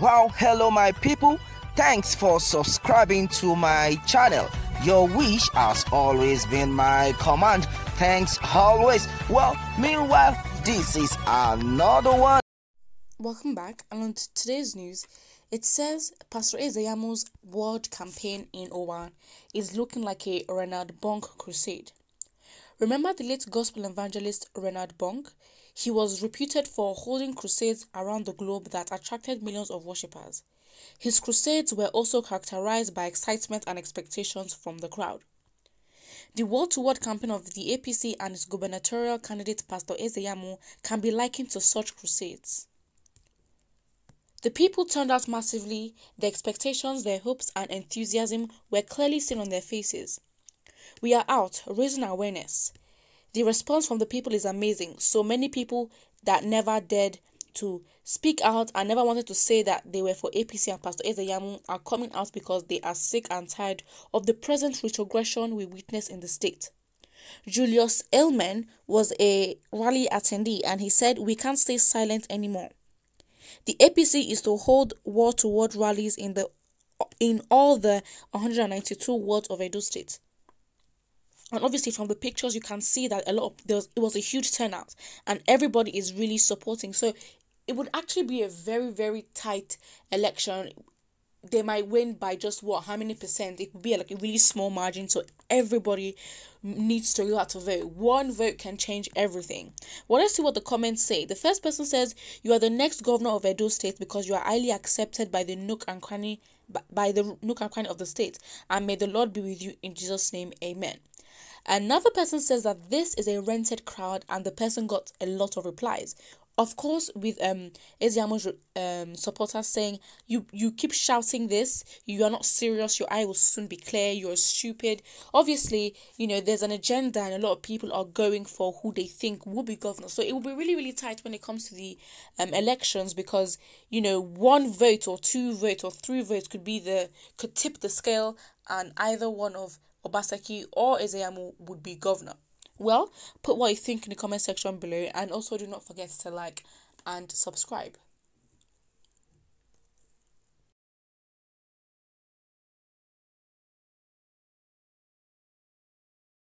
Well, hello, my people. Thanks for subscribing to my channel. Your wish has always been my command. Thanks always. Well, meanwhile, this is another one. Welcome back. And on today's news, it says Pastor Ize-Iyamu's world campaign in Owan is looking like a Reinhard Bonnke crusade. Remember the late gospel evangelist Reinhard Bonnke? He was reputed for holding crusades around the globe that attracted millions of worshippers. His crusades were also characterized by excitement and expectations from the crowd. The word to word campaign of the APC and its gubernatorial candidate Pastor Ize-Iyamu can be likened to such crusades. The people turned out massively, their expectations, their hopes, and enthusiasm were clearly seen on their faces. We are out, raising awareness. The response from the people is amazing. So many people that never dared to speak out and never wanted to say that they were for APC and Pastor Ize-Iyamu are coming out because they are sick and tired of the present retrogression we witness in the state. Julius Elman was a rally attendee and he said, We can't stay silent anymore. The APC is to hold word to word rallies in the in all the 192 wards of Edo State and obviously from the pictures you can see that a lot of there was it was a huge turnout. And everybody is really supporting. So it would actually be a very very tight election. They might win by just what how many percent? It would be like a really small margin. So everybody needs to go out to vote. One vote can change everything. Well let's see what the comments say. The first person says you are the next governor of edo state because you are highly accepted by the nook and cranny by the nook and cranny of the state. And may the lord be with you in jesus name. Amen Another person says that this is a rented crowd, and the person got a lot of replies. Of course, with um Ize-Iyamu's um supporters saying you you keep shouting this, you are not serious, your eye will soon be clear, you're stupid. Obviously, you know there's an agenda, and a lot of people are going for who they think will be governor. So it will be really really tight when it comes to the um elections because you know one vote or two votes or three votes could be the could tip the scale, and either one of Obaseki or Ize-Iyamu would be governor? Well, put what you think in the comment section below and also do not forget to like and subscribe.